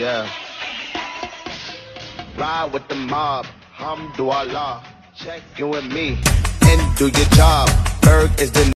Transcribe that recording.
Yeah. Ride with the mob, hamdulillah. Check in with me and do your job. Berg is the